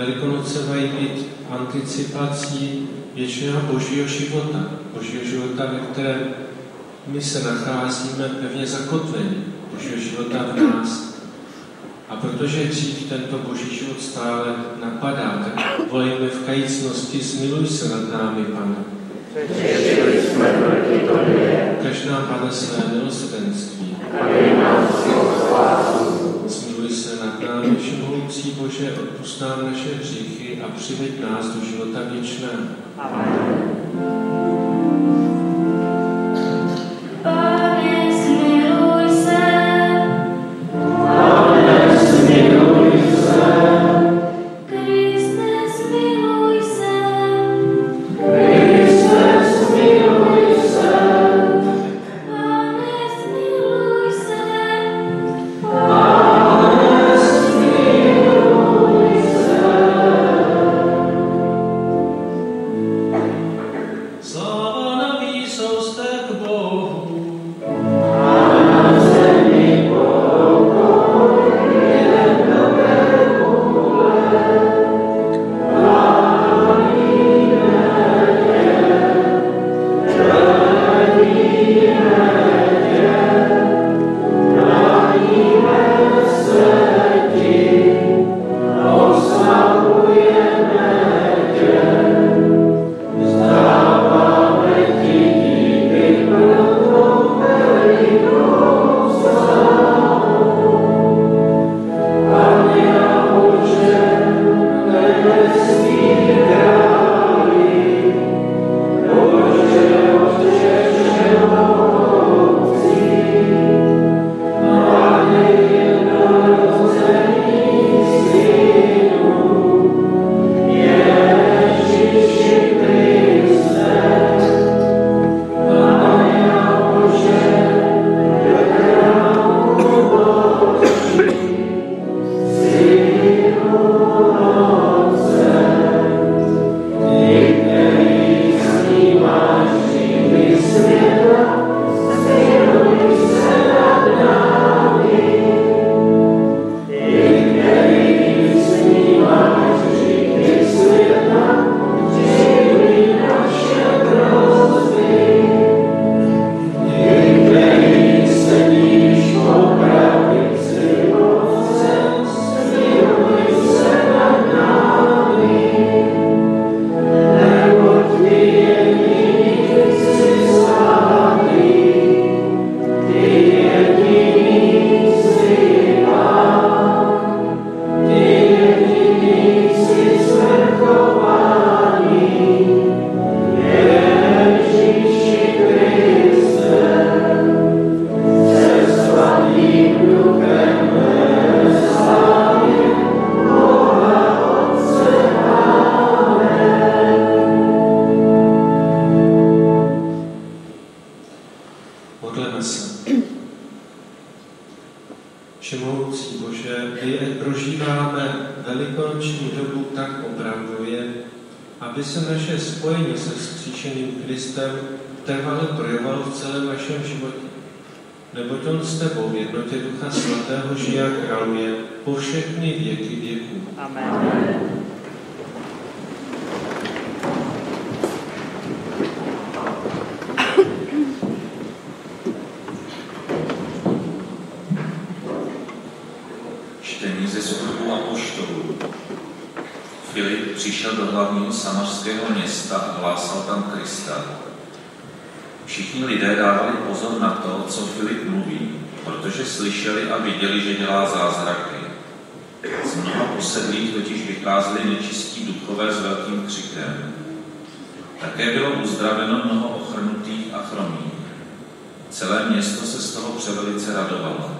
Velikonoce mají být anticipací věčného božího života, božího života, ve kterém my se nacházíme pevně zakotveni, božího života v nás. A protože dřív tento boží život stále napadá, tak volejme v kajícnosti, smiluj se nad námi, Pane. Kaž nám, Pane, své milosrdenství. Smiluj všemohoucí Bože, odpust nám naše hříchy a přiveď nás do života věčného. Amen. ze skupu apoštolů. Filip přišel do hlavního samařského města a hlásal tam Krista. Všichni lidé dávali pozor na to, co Filip mluví, protože slyšeli a viděli, že dělá zázraky. Z mnoha posedlých totiž vycházeli nečistí duchové s velkým křikem. Také bylo uzdraveno mnoho ochrnutých a chromých. Celé město se z toho převelice radovalo.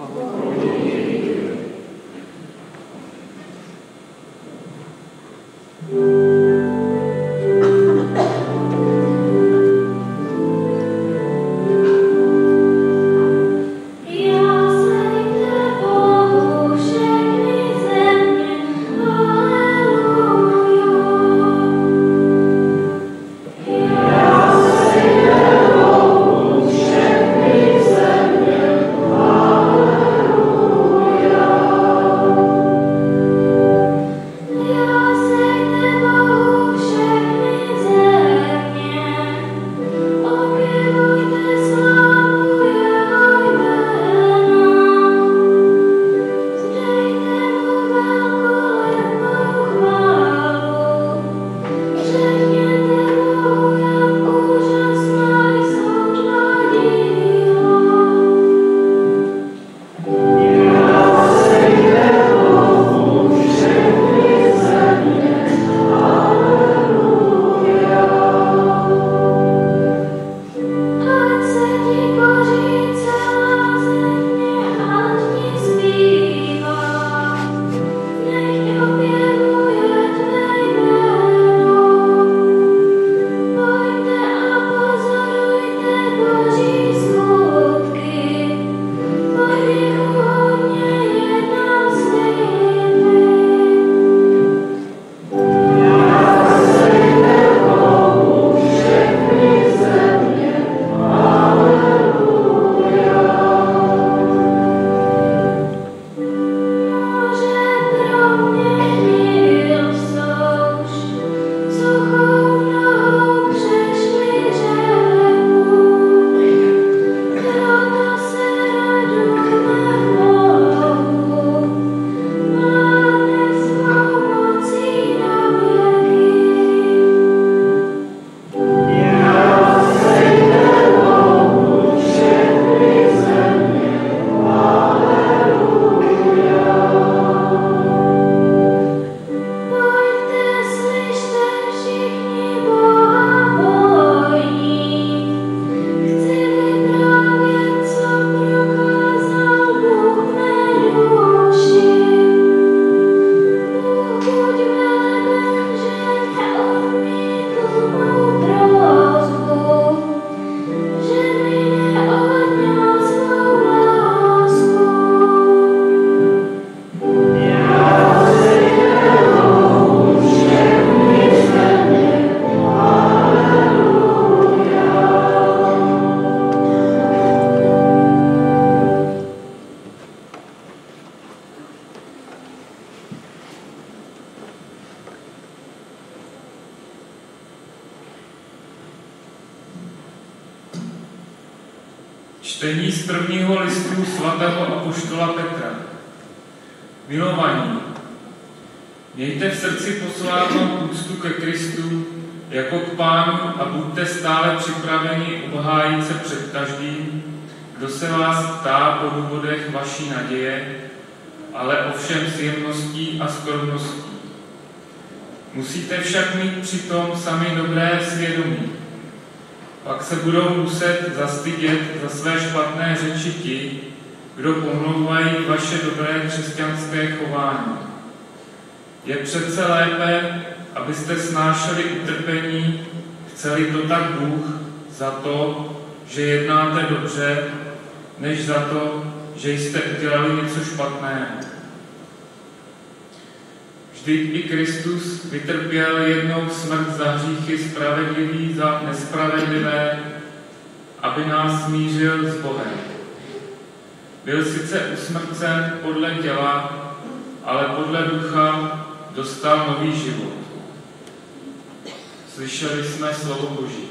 Amen. Mějte v srdci posvátnou úctu ke Kristu jako k Pánu a buďte stále připraveni obhájit se před každým, kdo se vás ptá po důvodech vaší naděje, ale ovšem s jemností a skromností. Musíte však mít přitom sami dobré svědomí, pak se budou muset zastydět za své špatné řeči ti, kdo pomlouvají vaše dobré křesťanské chování. Je přece lépe, abyste snášeli utrpení, chceli to tak Bůh, za to, že jednáte dobře, než za to, že jste udělali něco špatného. Vždyť i Kristus vytrpěl jednou smrt za hříchy spravedlivý za nespravedlivé, aby nás smířil s Bohem. Byl sice usmrcen podle těla, ale podle ducha dostal nový život. Slyšeli jsme slovo Boží.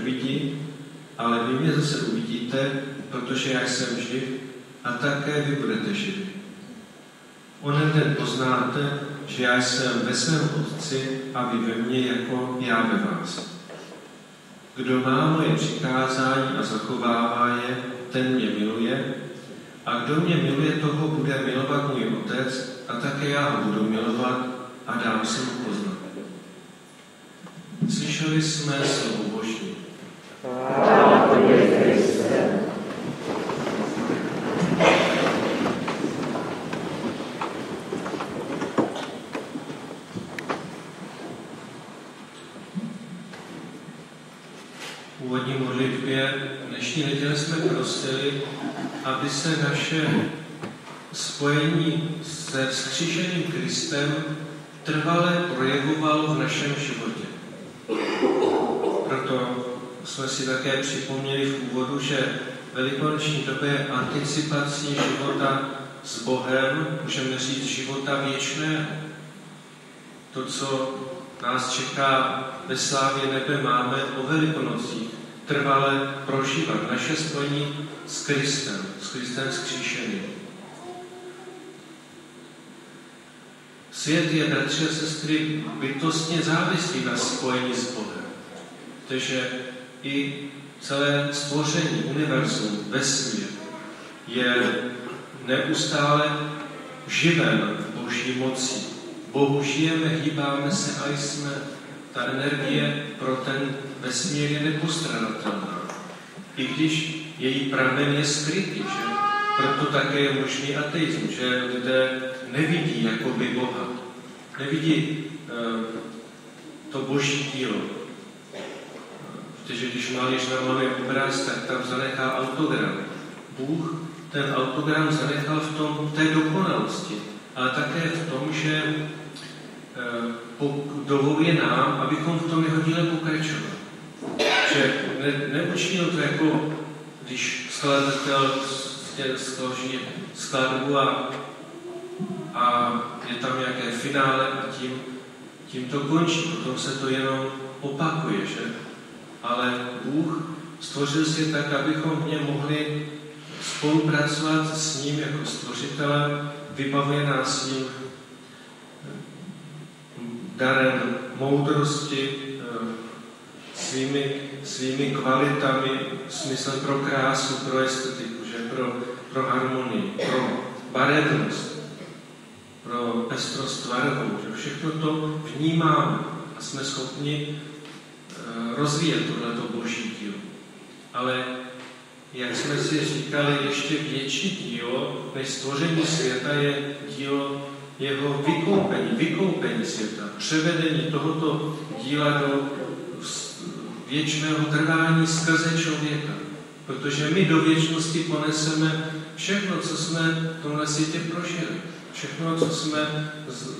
Neuvidí, ale vy mě zase uvidíte, protože já jsem živ a také vy budete živi. Onen den poznáte, že já jsem ve svém Otci a vy ve mně jako já ve vás. Kdo má moje přikázání a zachovává je, ten mě miluje, a kdo mě miluje, toho bude milovat můj Otec, a také já ho budu milovat a dám se mu poznat. Slyšeli jsme slovo úvodní modlitbě dnešní neděle jsme prosili, aby se naše spojení se vzkříšeným Kristem trvale projevovalo v našem životě. Proto jsme si také připomněli v úvodu, že velikonoční doba je anticipací života s Bohem, můžeme říct života věčného. To, co nás čeká ve slávě nebe, máme o velikonocích trvale prožívat naše spojení s Kristem, s Kristem skříšeným. Svět je, bratři a sestry, bytostně závislý na spojení s Bohem. Takže i celé stvoření, univerzum, vesmír je neustále živen Boží mocí. Bohu žijeme, hýbáme se a jsme. Ta energie pro ten vesmír je nepostradatelná. I když její pramen je skrytý, že? Proto také je možný ateismus, že lidé nevidí jakoby Boha. Nevidí uh, to boží dílo. Protože když malíř namaluje obraz, tak tam zanechá autogram. Bůh ten autogram zanechal v tom té dokonalosti, ale také v tom, že uh, dovoluje nám, abychom v tom jeho díle pokračovali. Že ne, neučinil to jako, když skladatel složí skladbu a a je tam nějaké finále a tím, tím to končí. Potom se to jenom opakuje, že? Ale Bůh stvořil si tak, abychom v něm mohli spolupracovat s ním jako stvořitelem, vybavuje nás svým darem moudrosti, svými, svými kvalitami, smyslem pro krásu, pro estetiku, že? Pro, pro harmonii, pro barevnost pro pestrost tvarovou, že všechno to vnímáme a jsme schopni rozvíjet tohleto boží dílo. Ale jak jsme si říkali, ještě větší dílo než stvoření světa je dílo jeho vykoupení, vykoupení světa, převedení tohoto díla do věčného trvání skrze člověka. Protože my do věčnosti poneseme všechno, co jsme v tomhle světě prožili. Všechno, co jsme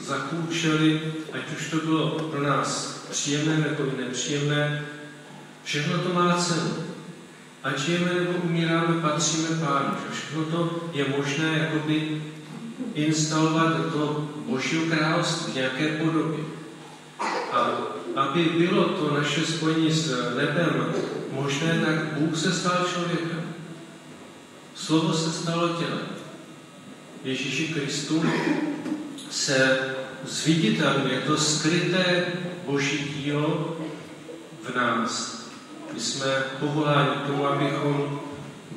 zakoušeli, ať už to bylo pro nás příjemné nebo i nepříjemné, všechno to má cenu. Ať žijeme nebo umíráme, patříme Pánu. Všechno to je možné jakoby instalovat do toho Božího království v nějaké podobě. A aby bylo to naše spojení s nebem možné, tak Bůh se stal člověkem. Slovo se stalo tělem. Ježíši Kristu se zviditelňuje to skryté boží dílo v nás. My jsme povoláni k tomu, abychom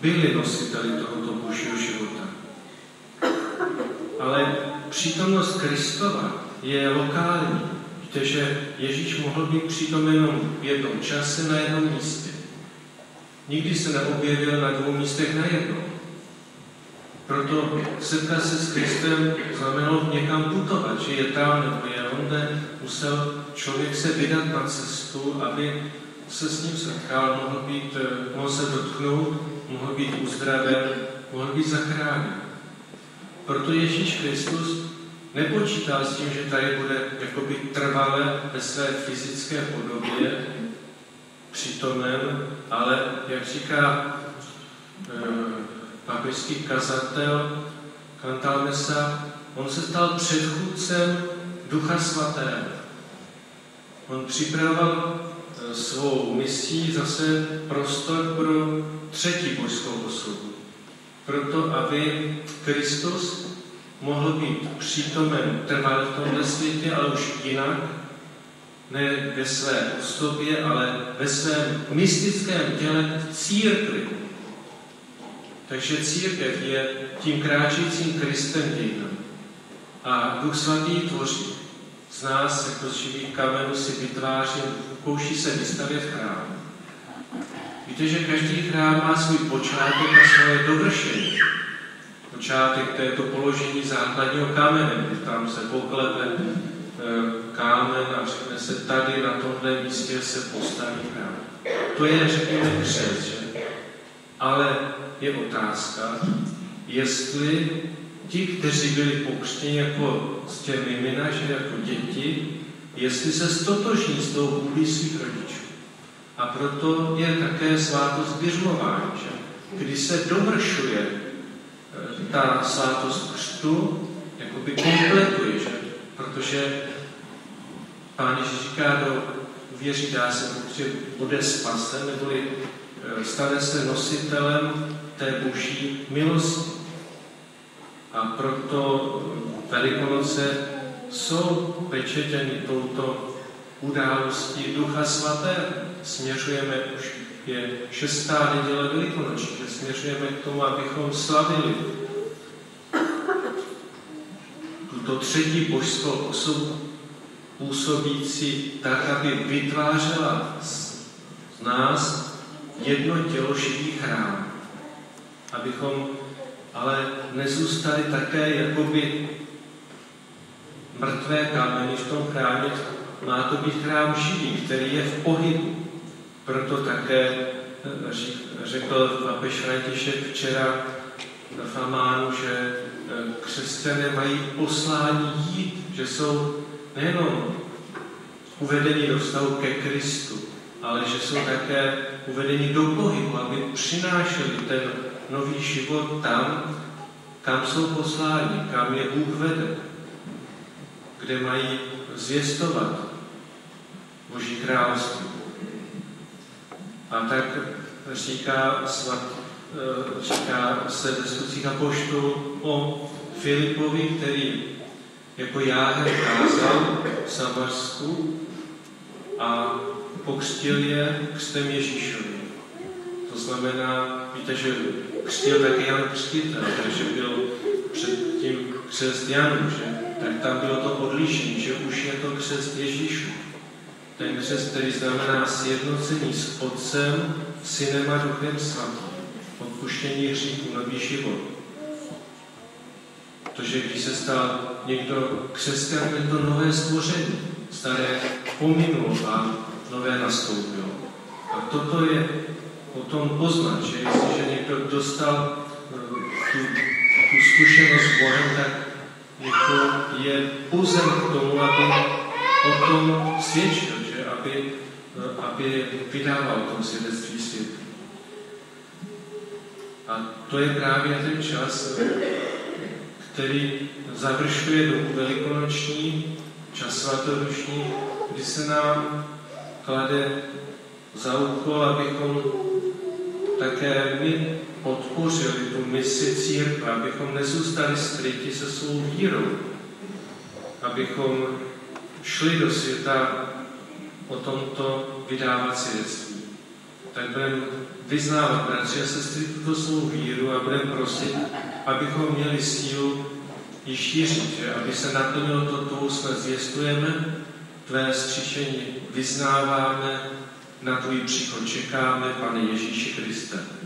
byli nositeli tohoto božího života. Ale přítomnost Kristova je lokální. Víte, že Ježíš mohl být přítomen jenom v jednom čase na jednom místě. Nikdy se neobjevil na dvou místech najednou. Proto setkat se s Kristem znamenalo někam putovat, že je tam nebo je onde. Musel člověk se vydat na cestu, aby se s ním setkal, mohl, být, eh, mohl se dotknout, mohl být uzdraven, mohl být zachráněn. Proto Ježíš Kristus nepočítal s tím, že tady bude jakoby trvale ve své fyzické podobě přítomen, ale jak říká e, papežský kazatel Kantal Mesa, on se stal předchůdcem Ducha Svatého. On připravoval e, svou misí zase prostor pro třetí božskou osobu. Proto, aby Kristus mohl být přítomen trvat v tomhle světě, ale už jinak, ne ve své osobě, ale ve svém mystickém těle církvi. Takže církev je tím kráčejícím Kristem dějinem. A Duch Svatý tvoří. Z nás, jako z živých kamenů, si vytváří, pokouší se vystavět chrám. Víte, že každý chrám má svůj počátek a svoje dovršení počátek, to je to položení základního kamene, kdy tam se poklepe eh, kámen a řekne se tady na tomhle místě se postaví chrám. To je, řekněme, křes, že? Ale je otázka, jestli ti, kteří byli pokřtěni jako s těmi mimina, že jako děti, jestli se stotožní s tou vůlí svých rodičů. A proto je také svátost běžmování, kdy se dovršuje ta svátost křtu jakoby kompletuje, že? protože Pán Ježíš říká, do věří dá se, že bude spasen, neboli stane se nositelem té boží milosti. A proto Velikonoce jsou pečetěny touto událostí Ducha Svatého. Směřujeme už je šestá neděle Velikonoční, že směřujeme k tomu, abychom slavili tuto třetí božskou osobu, působící tak, aby vytvářela z nás jedno tělo živý chrám. Abychom ale nezůstali také jakoby mrtvé kameny v tom chrámě. Má to být chrám živý, který je v pohybu. Proto také eh, řekl papež František včera v Amánu, že eh, křesťané mají poslání jít, že jsou nejenom uvedeni do vztahu ke Kristu, ale že jsou také uvedeni do pohybu, aby přinášeli ten nový život tam, kam jsou posláni, kam je Bůh vede, kde mají zvěstovat Boží království. A tak říká, svat, eh, říká se ve apoštolů o Filipovi, který jako jáher kázal v Samarsku a pokřtil je křtem Ježíšovi. To znamená, víte, že křtil také Jan Křtitel, takže byl před tím křest Janu, že? tak tam bylo to odlišení, že už je to křest Ježíšu ten křest, který znamená sjednocení s Otcem, Synem a Duchem Svatým, odpuštění hříchů, nový život. Protože když se stal někdo křesťanem, je to nové stvoření. Staré pominulo a nové nastoupilo. A toto je o tom poznat, že jestliže někdo dostal eh, tu, tu zkušenost s Bohem, tak jako je pozem k tomu, aby o tom svědčil aby, aby vydával tom svědectví světu. A to je právě ten čas, který završuje do velikonoční, čas svatodušní, kdy se nám klade za úkol, abychom také my podpořili tu misi církve, abychom nezůstali skryti se svou vírou, abychom šli do světa o tomto vydávat svědectví. Tak budeme vyznávat, bratři a sestry, tuto svou víru a budeme prosit, abychom měli sílu ji šířit, aby se naplnilo to, toho jsme zvěstujeme, tvé zkříšení vyznáváme, na tvůj příchod čekáme, Pane Ježíši Kriste.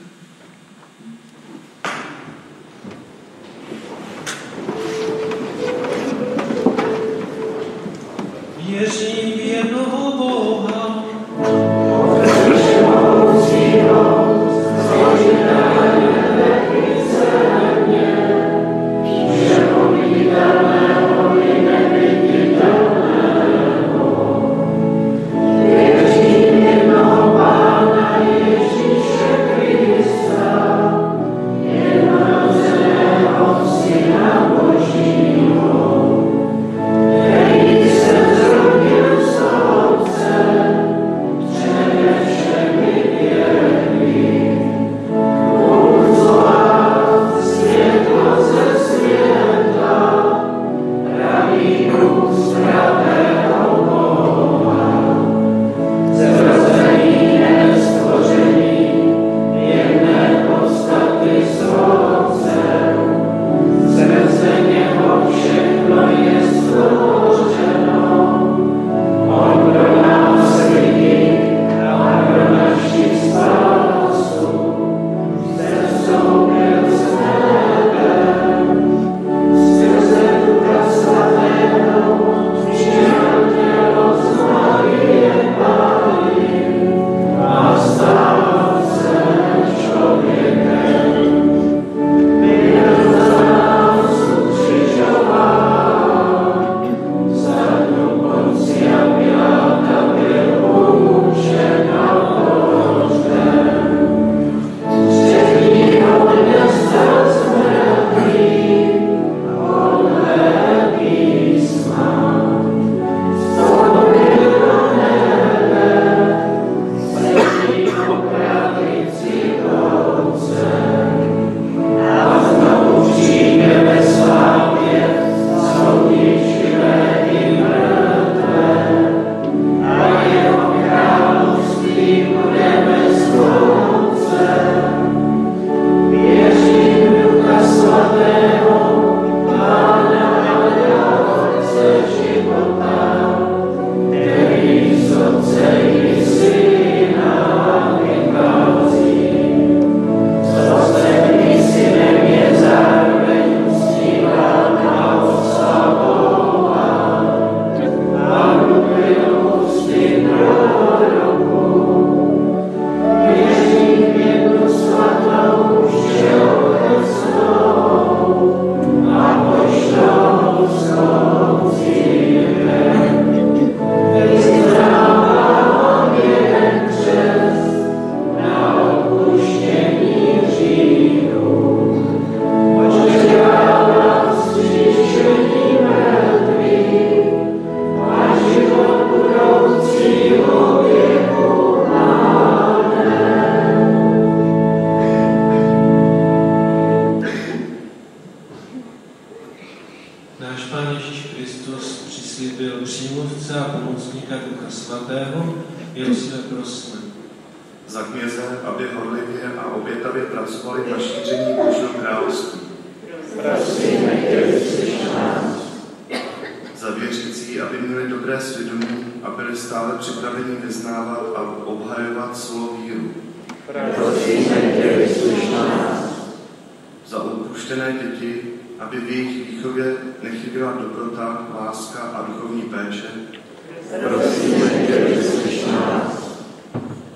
Výchově nechyběla dobrota, láska a duchovní péče.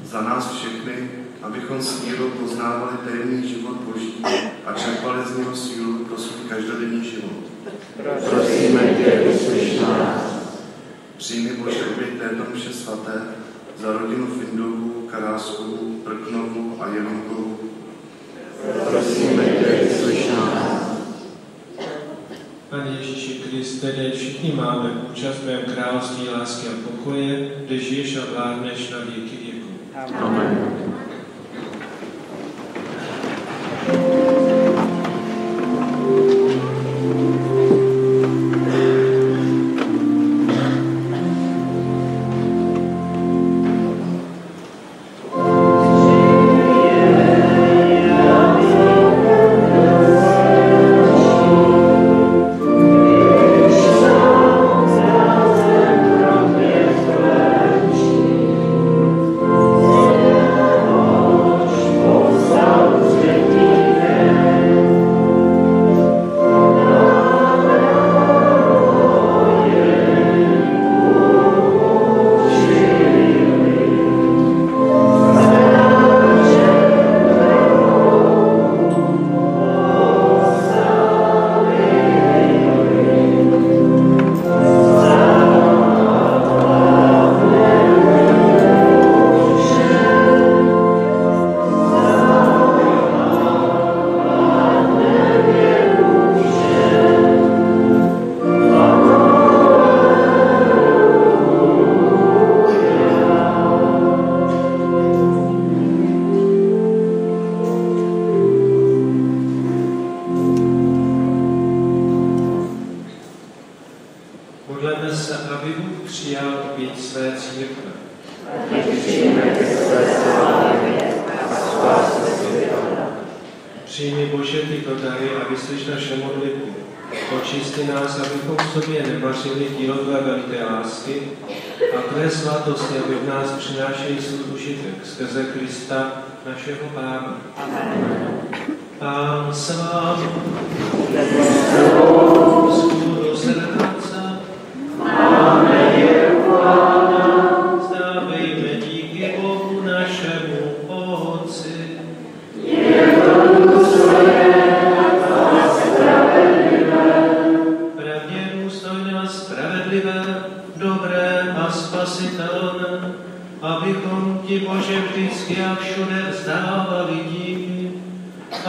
Za nás všechny, abychom s vírou poznávali tajemný život Boží a čerpali z něho sílu pro svůj každodenní život. Přijmi Bože oběť této mše svaté za rodinu Findovů, Karáskovů, Prknovů a Jelonkovů. Pane Ježíši Kriste, dej všichni máme účast v tvém království lásky a pokoje, kde žiješ a vládneš na věky věku. Thank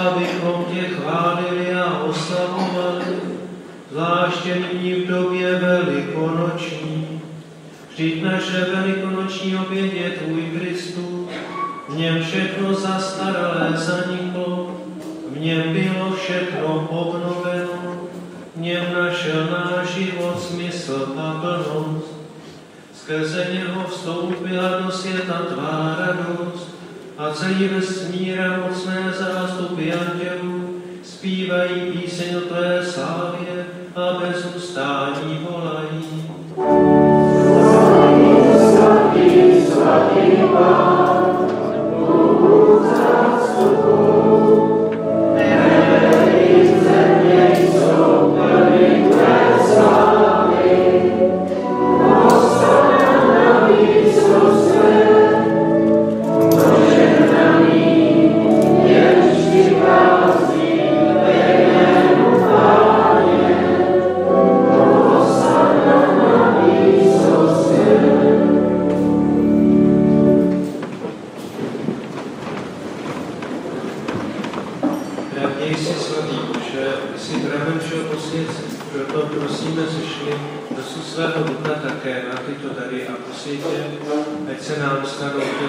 abychom tě chválili a oslavovali, zvláště nyní v době velikonoční. Vždyť naše velikonoční oběd je tvůj Kristus, v něm všechno zastaralé zaniklo, v něm bylo všechno obnoveno, v něm našel náš život smysl a plnost. Skrze něho vstoupila do světa tvá radost a celý vesmír mocné zástupy andělů zpívají píseň o tvé slávě a bez ustání volají. Pravději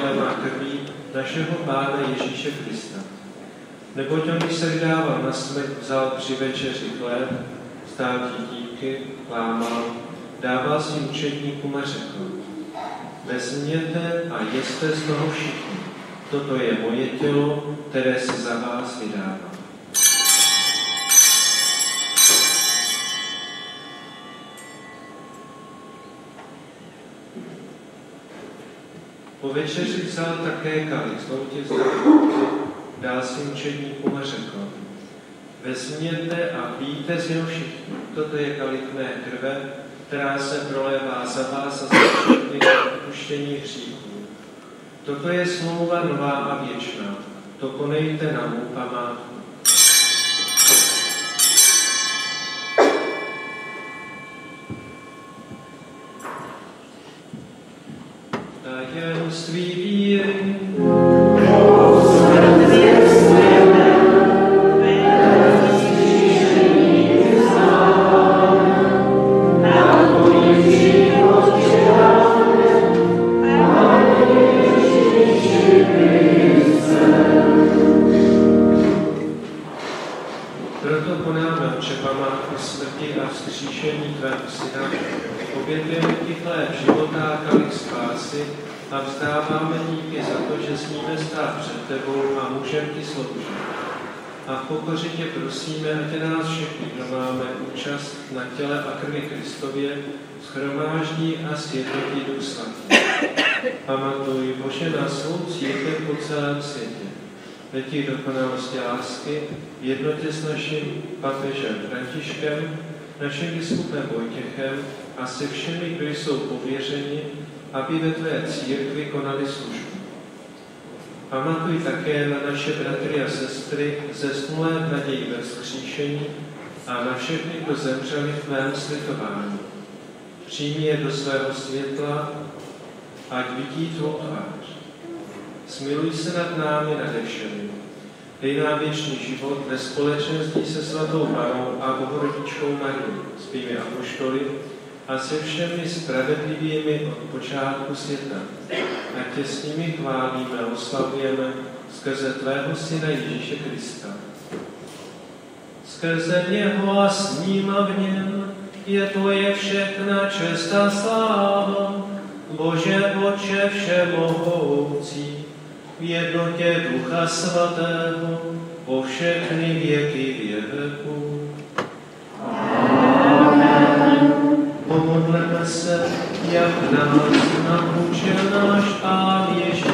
tělem a krví našeho Pána Ježíše Krista. Neboť on, když se vydával na smrt, vzal při večeři chléb, stál ti díky, lámal, dával svým učedníkům a řekl, vezměte a jeste z toho všichni. Toto je moje tělo, které se za vás vydává. Po večeři vzal také kalich, znovu tě dal svým učedníkům a řekl, vezměte a pijte z něho všichni. Toto je kalich mé krve, která se prolévá za vás a za všechny odpuštění hříchů. Toto je smlouva nová a věčná. To konejte na mou památku. mojej wiry. A kalich spásy a vzdáváme díky za to, že smíme stát před Tebou a můžeme Ti sloužit. A pokoře Tě prosíme, ať nás všechny, kdo máme účast na těle a krvi Kristově, schromáždí a Duch Svatý. Pamatuj, Bože, na svou církev po celém světě letí dokonalosti lásky jednotě s naším papežem Františkem, naším biskupem Vojtěchem a se všemi, kdo jsou pověřeni, aby ve tvé církvi konali službu. Pamatuj také na naše bratry a sestry zesnulé v naději ve vzkříšení a na všechny, kdo zemřeli v mém slitování. Přijmi je do svého světla, ať vidí tvou tvář. Smiluj se nad námi nade všemi dej nám věčný život ve společenství se svatou Marou a bohorodičkou Marí, s tými apoštoly a se všemi spravedlivými od počátku světa. A tě s nimi chválíme, oslavujeme skrze tvého syna Ježíše Krista. Skrze něho a s ním a v něm je tvoje všechna čest a sláva, Bože Bože všemohoucí v jednotě Ducha Svatého, po všechny věky věku. Amen. Pomodleme se, jak nás naučil náš Pán Ježíš.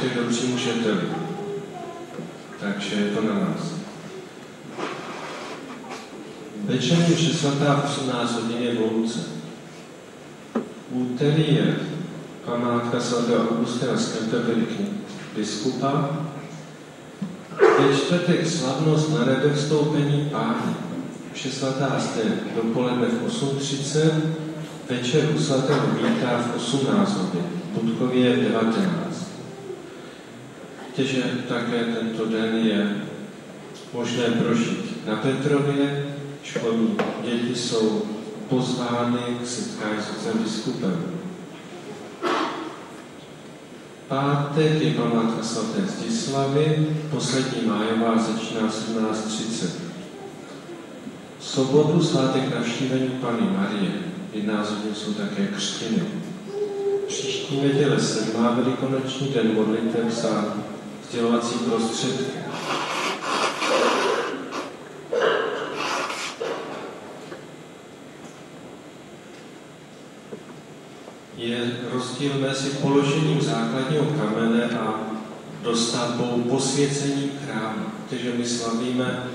Buďte dobří mužeteli. Takže je to na nás. Večerní mše svatá v 18 hodině v Louce. Úterý je památka svatého Augustina z biskupa. Ve čtvrtek slavnost na nebevstoupení páně. Vše svatá zde dopoledne v 8.30, večer u svatého Víta v 18 hodin, Budkově v 19. Že také tento den je možné prožít na Petrově. Školní děti jsou pozvány k setkání s otcem biskupem. Pátek je památka svaté Zdislavy, poslední májová začíná 17.30. sobotu svátek navštívení Pany Marie, jedná z jsou také křtiny. Příští neděle sedmá velikonoční den modlitev za sdělovací prostředky. Je rozdíl mezi položením základního kamene a dostavbou posvěcení chrámu. Takže my slavíme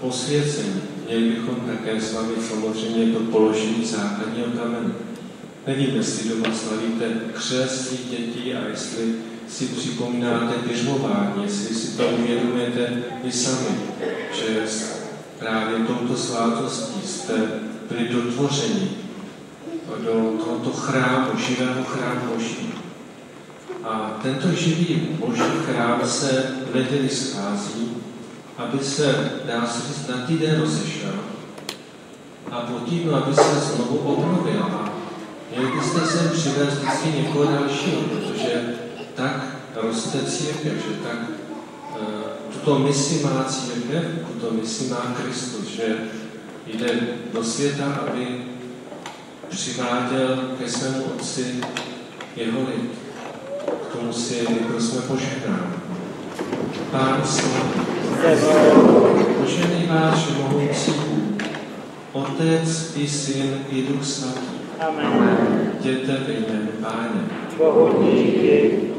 posvěcení. Měli bychom také slavit samozřejmě to položení základního kamene. Nevím, jestli doma slavíte křest dětí a jestli si připomínáte běžmování, jestli si to uvědomujete vy sami, že právě touto svátostí jste byli dotvořeni do tohoto chrámu, živého chrámu Boží. A tento živý Boží chrám se v neděli schází, aby se, dá se říct, na týden rozešel a po týdnu, aby se znovu obnovil. Měli byste sem přivést vždycky někoho dalšího, protože tak roste církev, že tak uh, tuto misi má církev, tuto misi má Kristus, že jde do světa, aby přiváděl ke svému Otci jeho lid. K tomu si prosme požehnám. Pán slavý, poženej vás všemohoucí Otec i Syn i Duch Svatý. Amen. Jděte ve jménu Páně. Bohu díky.